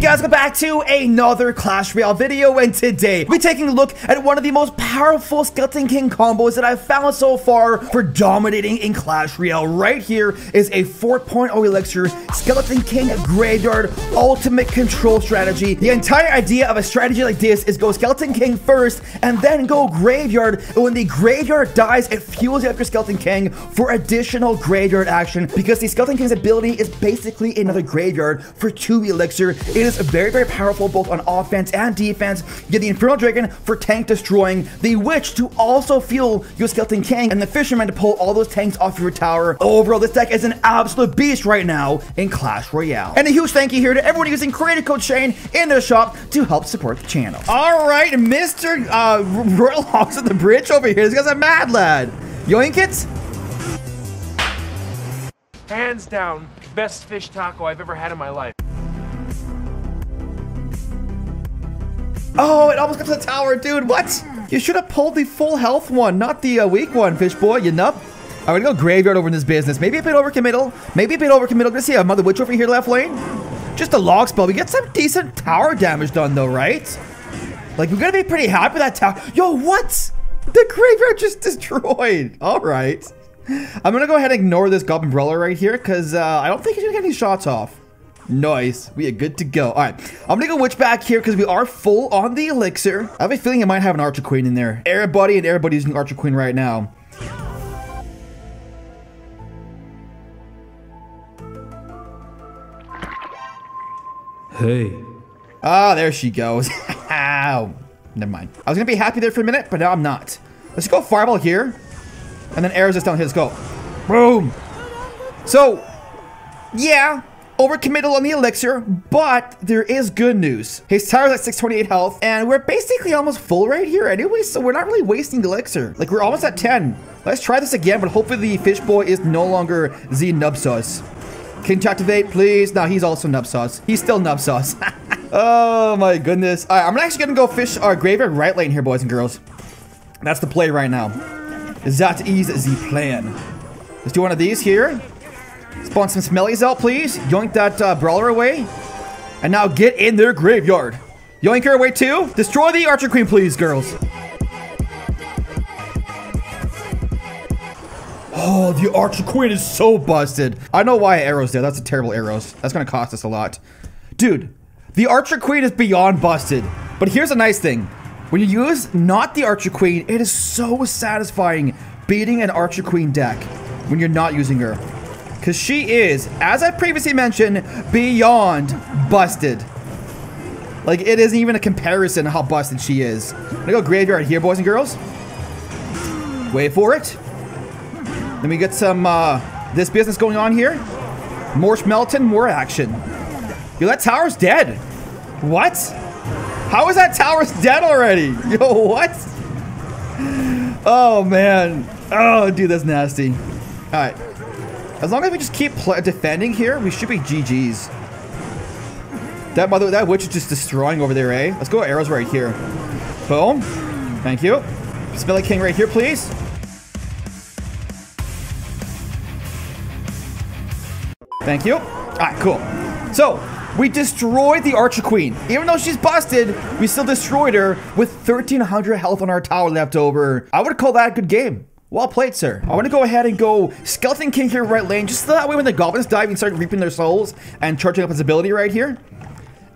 guys, welcome back to another Clash Royale video, and today we're taking a look at one of the most powerful Skeleton King combos that I've found so far for dominating in Clash Royale. Right here is a 4.0 elixir Skeleton King Graveyard ultimate control strategy. The entire idea of a strategy like this is go Skeleton King first, and then go Graveyard, and when the Graveyard dies, it fuels up your Skeleton King for additional Graveyard action, because the Skeleton King's ability is basically another Graveyard for 2 elixir. It is very, very powerful both on offense and defense. You get the Infernal Dragon for tank destroying, the Witch to also fuel your Skeleton King, and the Fisherman to pull all those tanks off your tower. Overall, this deck is an absolute beast right now in Clash Royale. And a huge thank you here to everyone using creator code Shane in their shop to help support the channel. All right, Mr. Uh, Royal Hogs at the bridge over here. This guy's a mad lad. Yoink it? Hands down, best fish taco I've ever had in my life. Oh, it almost got to the tower, dude. What? You should have pulled the full health one, not the uh, weak one, fish boy. You nup. I'm gonna go graveyard over in this business. Maybe a bit overcommittal. Maybe a bit overcommittal. Gonna see a Mother Witch over here left lane. Just a log spell. We get some decent tower damage done though, right? Like, we're gonna be pretty happy with that tower. Yo, what? The graveyard just destroyed. All right. I'm gonna go ahead and ignore this Goblin Brawler right here because uh, I don't think he's gonna get any shots off. Nice. We are good to go. All right. I'm going to go Witch back here because we are full on the elixir. I have a feeling I might have an Archer Queen in there. Everybody and everybody using Archer Queen right now. Hey. Ah, there she goes. Ow. Never mind. I was going to be happy there for a minute, but now I'm not. Let's go Fireball here. And then arrows just down here. Let's go. Boom. So, yeah, overcommittal on the elixir, but there is good news. His tower's at 628 health, and we're basically almost full right here anyway, so we're not really wasting elixir. Like, we're almost at 10. Let's try this again, but hopefully the fish boy is no longer the nub sauce. King to activate, please. No, he's also nub sauce. He's still nub sauce. oh my goodness. All right, I'm actually gonna go fish our graveyard right lane here, boys and girls. That's the play right now. That is the plan. Let's do one of these here. Spawn some smellies out, please. Yoink that uh, brawler away. And now get in their graveyard. Yoink her away too. Destroy the Archer Queen, please, girls. Oh, the Archer Queen is so busted. I know why arrows there. That's a terrible arrows. That's to cost us a lot. Dude, the Archer Queen is beyond busted. But here's a nice thing. When you use not the Archer Queen, it is so satisfying beating an Archer Queen deck when you're not using her. Because she is, as I previously mentioned, beyond busted. Like, it isn't even a comparison how busted she is. I'm gonna go graveyard here, boys and girls. Wait for it. Then we get some, uh, this business going on here. More Schmelton, more action. Yo, that tower's dead. What? How is that tower's dead already? Yo, what? Oh, man. Oh, dude, that's nasty. All right. As long as we just keep defending here, we should be GG's. That mother, that witch is just destroying over there, eh? Let's go arrows right here. Boom. Thank you. Smelly King right here, please. Thank you. All right, cool. So, we destroyed the Archer Queen. Even though she's busted, we still destroyed her with 1,300 health on our tower left over. I would call that a good game. Well played, sir. I want to go ahead and go Skeleton King here right lane, just so that way when the goblins die, we can start reaping their souls and charging up his ability right here.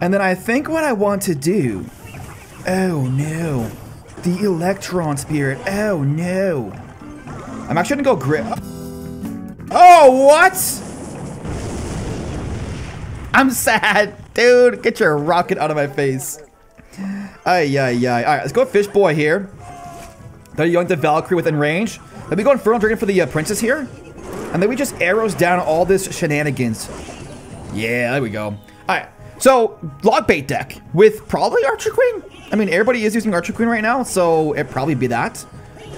And then I think what I want to do... Oh, no. The Electro Spirit. Oh, no. I'm actually going to go grip... Oh, what? I'm sad. Dude, get your rocket out of my face. Ay, ay, ay. All right, let's go Fish Boy here. Then you yoink the Valkyrie within range. Then we go Infernal Dragon for the uh, Princess here. And then we just arrows down all this shenanigans. Yeah, there we go. All right, so log bait deck with probably Archer Queen. I mean, everybody is using Archer Queen right now, so it probably be that.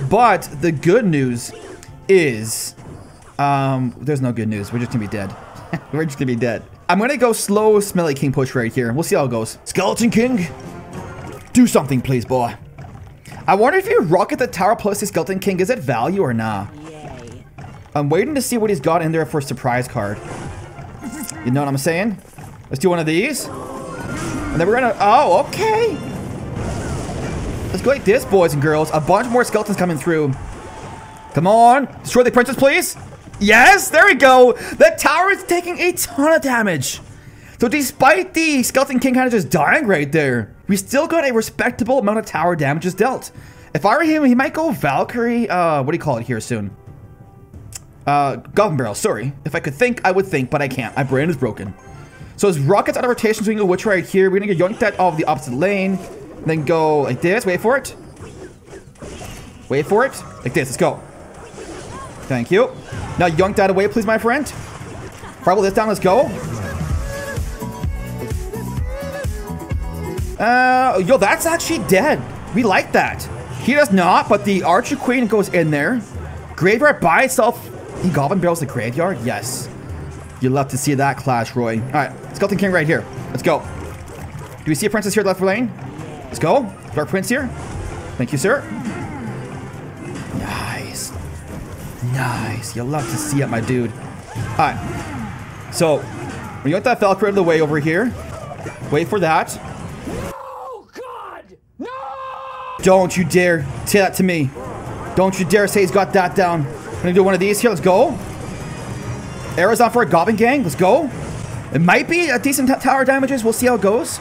But the good news is, um, there's no good news. We're just gonna be dead. We're just gonna be dead. I'm gonna go slow Smelly King push right here. We'll see how it goes. Skeleton King, do something, please, boy. I wonder if you rocket the tower plus the Skeleton King, is it value or nah? Yay. I'm waiting to see what he's got in there for a surprise card. You know what I'm saying? Let's do one of these. And then we're gonna, oh, okay. Let's go like this, boys and girls. A bunch more skeletons coming through. Come on. Destroy the princess, please. Yes, there we go. The tower is taking a ton of damage. So despite the Skeleton King kind of just dying right there, we still got a respectable amount of tower damages dealt. If I were him, he might go Valkyrie, uh, what do you call it here soon? Uh, Goblin Barrel, sorry. If I could think, I would think, but I can't. My brain is broken. So his rockets out of rotation, so we can go Witch right here. We're gonna get yoink that off the opposite lane. Then go like this. Wait for it. Wait for it. Like this. Let's go. Thank you. Now yoink that away, please, my friend. Fireball this down. Let's go. Uh, yo, that's actually dead. We like that. He does not, but the Archer Queen goes in there. Graveyard by itself. He Goblin barrels the graveyard? Yes. You love to see that clash, Roy. All right, Skeleton King right here. Let's go. Do we see a princess here left lane? Let's go. Dark Prince here. Thank you, sir. Nice. Nice. You love to see it, my dude. All right. So, we got that Valkyrie out of the way over here. Wait for that. Don't you dare say that to me. Don't you dare say he's got that down. I'm gonna do one of these here. Let's go. Arrows on for a Goblin Gang. Let's go. It might be a decent tower damages. We'll see how it goes.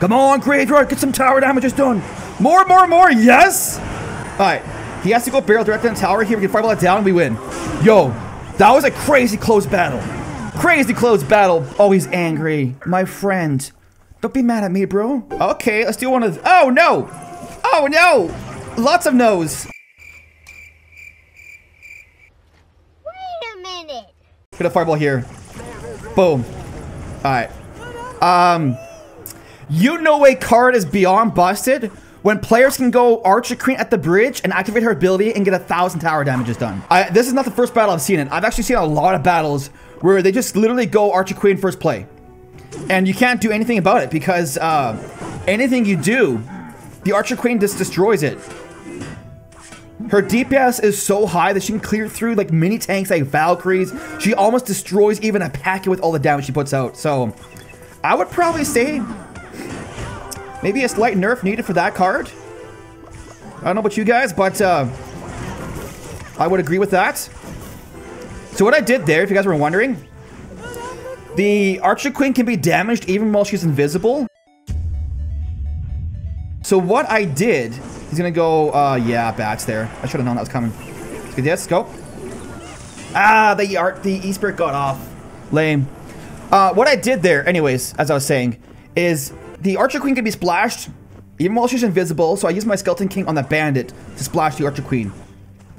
Come on, Graveyard. Get some tower damages done. More, more, more. Yes. All right. He has to go barrel directly on tower here. We can fireball it down we win. Yo, that was a crazy close battle. Crazy close battle. Oh, he's angry. My friend. Don't be mad at me, bro. Okay, let's do one of... Oh, no. Oh, no. Lots of no's. Wait a minute. Get a fireball here. Boom. Alright. Um, you know a card is beyond busted when players can go Archer Queen at the bridge and activate her ability and get a thousand tower damages done. I, this is not the first battle I've seen it. I've actually seen a lot of battles where they just literally go Archer Queen first play. And you can't do anything about it because uh, anything you do, the Archer Queen just destroys it. Her DPS is so high that she can clear through like mini tanks like Valkyries. She almost destroys even a PEKKA with all the damage she puts out. So I would probably say maybe a slight nerf needed for that card. I don't know about you guys, but uh, I would agree with that. So what I did there, if you guys were wondering, the Archer Queen can be damaged even while she's invisible. So what I did, he's gonna go, uh, yeah, bats there. I should have known that was coming. Let's get this, go. Ah, the art, the E-Spirit got off. Lame. Uh, what I did there, anyways, as I was saying, is the Archer Queen can be splashed even while she's invisible, so I used my Skeleton King on the Bandit to splash the Archer Queen.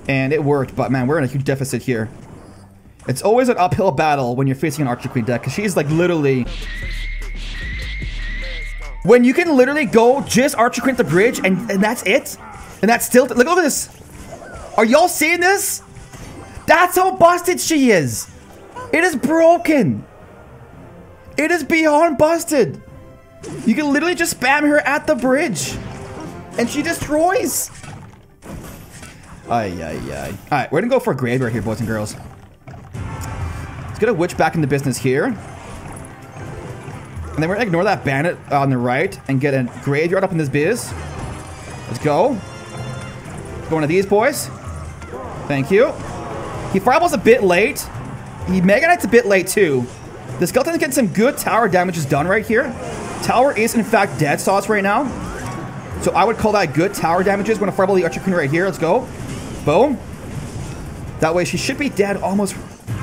And it worked, but man, we're in a huge deficit here. It's always an uphill battle when you're facing an Archer Queen deck, because she's like literally when you can literally go just Archer Queen at the bridge and, and that's it? And that's still- look, look at this! Are y'all seeing this? That's how busted she is! It is broken! It is beyond busted! You can literally just spam her at the bridge! And she destroys! Ay, ay, ay. Alright, we're gonna go for a graveyard here, boys and girls. Let's get a witch back into business here. And then we're gonna ignore that bandit on the right and get a graveyard up in this biz. Let's go. Go one of these boys. Thank you. He fireballs a bit late. He Mega Knight's a bit late too. The skeleton getting some good tower damages done right here. Tower is in fact dead sauce right now. So I would call that good tower damages. We're gonna fireball the Archer Queen right here. Let's go. Boom. That way she should be dead almost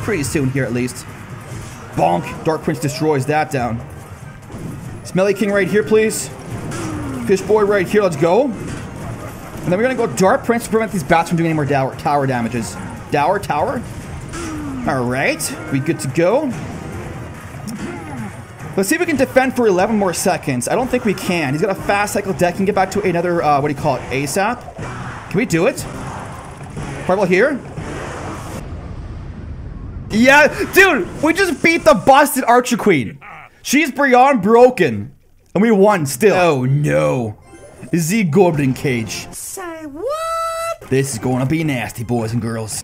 pretty soon here at least. Bonk. Dark Prince destroys that down. Smelly King right here, please. Fish Boy right here, let's go. And then we're gonna go Dark Prince to prevent these bats from doing any more tower, tower damages. Dower, tower. Alright, we good to go. Let's see if we can defend for 11 more seconds. I don't think we can. He's got a fast cycle deck. Can get back to another, uh, what do you call it, ASAP? Can we do it? Fireball here. Yeah, dude, we just beat the busted Archer Queen. She's beyond broken. And we won still. Oh no. The Goblin Cage. Say what? This is gonna be nasty, boys and girls.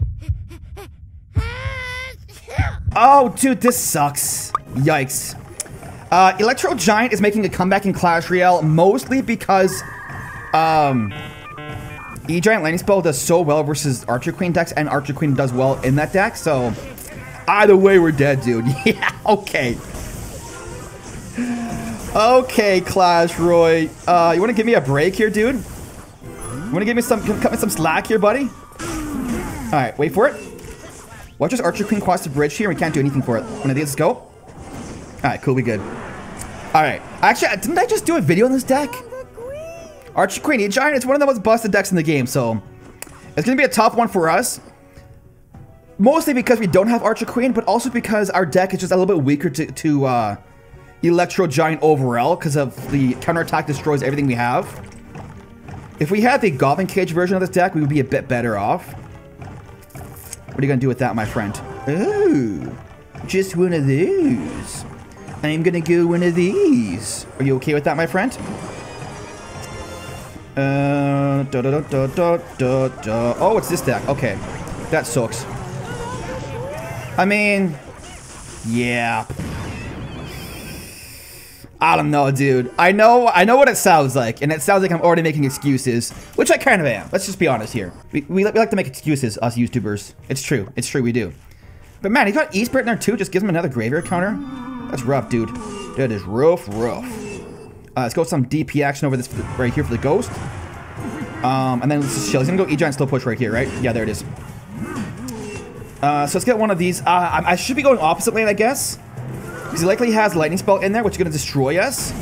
Oh, dude, this sucks. Yikes. Uh, Electro Giant is making a comeback in Clash Royale, mostly because um, E-Giant Lightning Spell does so well versus Archer Queen decks, and Archer Queen does well in that deck, so either way, we're dead, dude. yeah, okay. Okay, Clash Roy. Uh, you want to give me a break here, dude? You want to give me some, cut me some slack here, buddy? All right, wait for it. Watch this Archer Queen cross the bridge here. We can't do anything for it. One of these, go. All right, cool, we good. All right. Actually, didn't I just do a video on this deck? Archer Queen, E Giant, it's one of the most busted decks in the game, so it's gonna be a tough one for us. Mostly because we don't have Archer Queen, but also because our deck is just a little bit weaker to, to uh, Electro Giant overall because of the counterattack destroys everything we have. If we had the Goblin Cage version of this deck, we would be a bit better off. What are you gonna do with that, my friend? Oh, just one of these. I'm gonna go one of these. Are you okay with that, my friend? Uh, da, da, da, da, da, da. Oh, it's this deck. Okay. That sucks. I mean, yeah. I don't know, dude. I know I know what it sounds like, and it sounds like I'm already making excuses, which I kind of am. Let's just be honest here. We, we, we like to make excuses, us YouTubers. It's true. It's true, we do. But man, he got E-Spirit in there too, just gives him another graveyard counter. That's rough, dude. That is rough, rough. Uh, let's go with some DP action over this right here for the ghost. Um, and then let's just chill. He's gonna go E-Giant slow push right here, right? Yeah, there it is. Uh, so let's get one of these. Uh, I, I should be going opposite lane, I guess. Because he likely has lightning spell in there, which is gonna destroy us.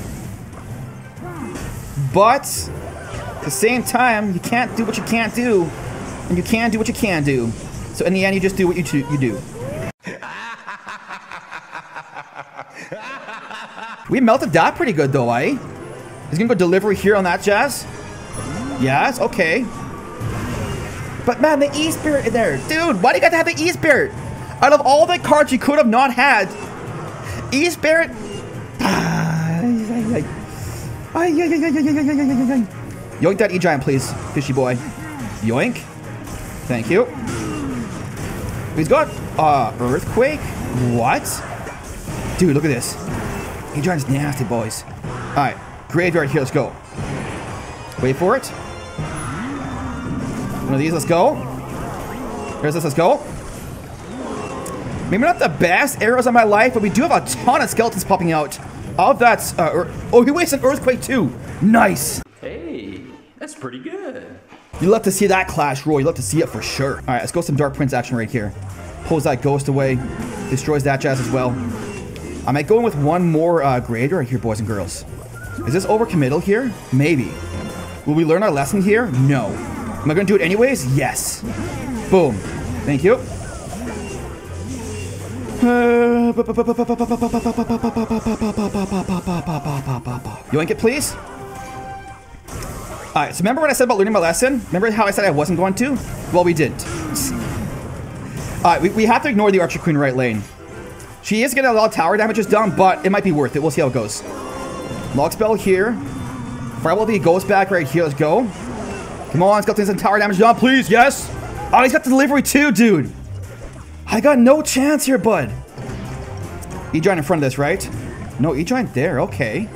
But at the same time, you can't do what you can't do, and you can do what you can do. So in the end, you just do what you you do. we melted that pretty good though, eh? He's gonna go delivery here on that jazz. Yes, okay. But man, the E-Spirit in there. Dude, why do you got to have the E-Spirit? Out of all the cards you could have not had, E-Spirit... Yoink that E-Giant, please, fishy boy. Yoink. Thank you. He's got, uh, Earthquake? What? Dude, look at this. E-Giant's nasty, boys. Alright, graveyard here, let's go. Wait for it. One of these, let's go. Here's this, let's go. Maybe not the best arrows of my life, but we do have a ton of skeletons popping out. Of that, uh, oh, he wastes an earthquake too. Nice. Hey, that's pretty good. You love to see that clash, Roy. You love to see it for sure. All right, let's go some Dark Prince action right here. Pulls that ghost away. Destroys that jazz as well. I might go in with one more uh, grader right here, boys and girls. Is this overcommittal here? Maybe. Will we learn our lesson here? No. Am I going to do it anyways? Yes. Boom. Thank you. Yoink it, please. Alright, so remember what I said about learning my lesson? Remember how I said I wasn't going to? Well, we didn't. Alright, we, we have to ignore the Archer Queen right lane. She is getting a lot of tower damages done, but it might be worth it. We'll see how it goes. Log spell here. The ghost back right here. Let's go. Come on, let's get some tower damage done, please. Yes. Oh, he's got the delivery too, dude. I got no chance here, bud. E-Giant in front of this, right? No, E-Giant there. Okay.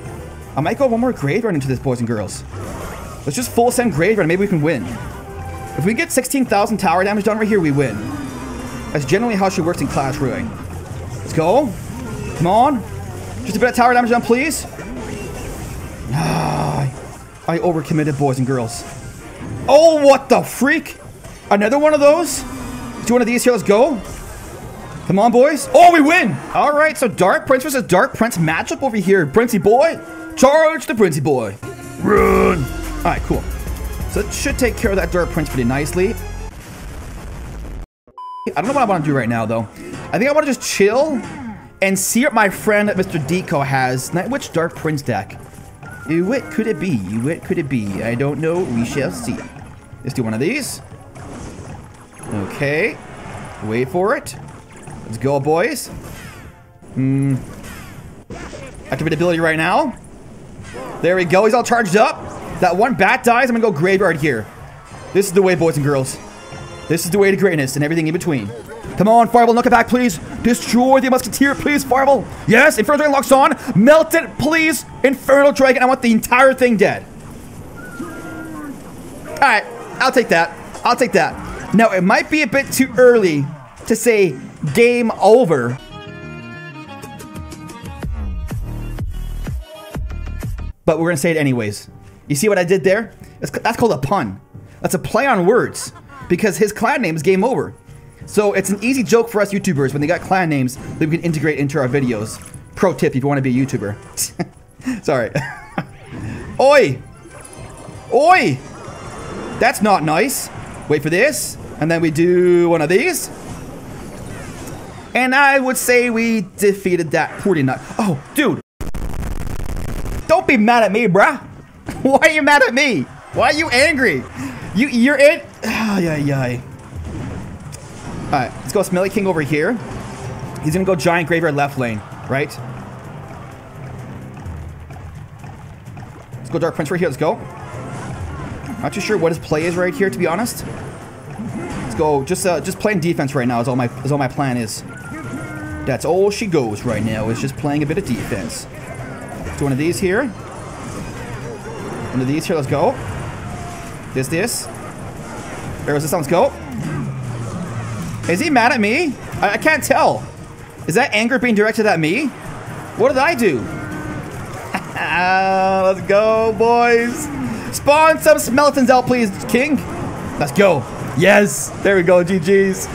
I might go one more graveyard into this, boys and girls. Let's just full send graveyard. Maybe we can win. If we get 16,000 tower damage done right here, we win. That's generally how she works in Clash Royale. Let's go. Come on. Just a bit of tower damage done, please. Ah, I overcommitted, boys and girls. Oh, what the freak? Another one of those? Do one of these here. Let's go. Come on, boys. Oh, we win. All right, so Dark Prince versus Dark Prince matchup over here. Princey boy. Charge the Princey boy. Run. All right, cool. So it should take care of that Dark Prince pretty nicely. I don't know what I want to do right now, though. I think I want to just chill and see what my friend Mr. Deco has. Which Dark Prince deck? What could it be? What could it be? I don't know. We shall see. Let's do one of these. Okay. Wait for it. Let's go, boys. Hmm. Activate ability right now. There we go. He's all charged up. That one bat dies. I'm going to go graveyard here. This is the way, boys and girls. This is the way to greatness and everything in between. Come on, Fireball, knock it back, please. Destroy the Musketeer, please, Fireball. Yes, Infernal Dragon locks on. Melt it, please. Infernal Dragon, I want the entire thing dead. All right, I'll take that. I'll take that. Now, it might be a bit too early to say game over. But we're to say it anyways. You see what I did there? That's, that's called a pun. That's a play on words because his clan name is Game Over. So it's an easy joke for us YouTubers when they got clan names that we can integrate into our videos. Pro tip if you want to be a YouTuber. Sorry. Oi! Oi! That's not nice. Wait for this. And then we do one of these. And I would say we defeated that pretty nut. Oh, dude. Don't be mad at me, bruh. Why are you mad at me? Why are you angry? You, you're in. Ay, ay, ay. All right, let's go Smelly King over here. He's gonna go Giant Graveyard left lane, right? Let's go Dark Prince right here. Let's go. Not too sure what his play is right here, to be honest. Let's go. Just, uh, just playing defense right now is all my is all my plan is. That's all she goes right now. Is just playing a bit of defense. Do one of these here. One of these here. Let's go. This, this. Arrows this. Let's go. Is he mad at me? I, I can't tell. Is that anger being directed at me? What did I do? Let's go, boys. Spawn some skeletons out, please, King. Let's go. Yes. There we go, GG's.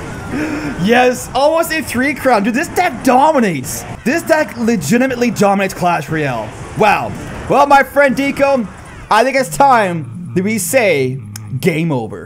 Yes, almost a three crown. Dude, this deck dominates. This deck legitimately dominates Clash Royale. Wow. Well, my friend Deco, I think it's time that we say game over.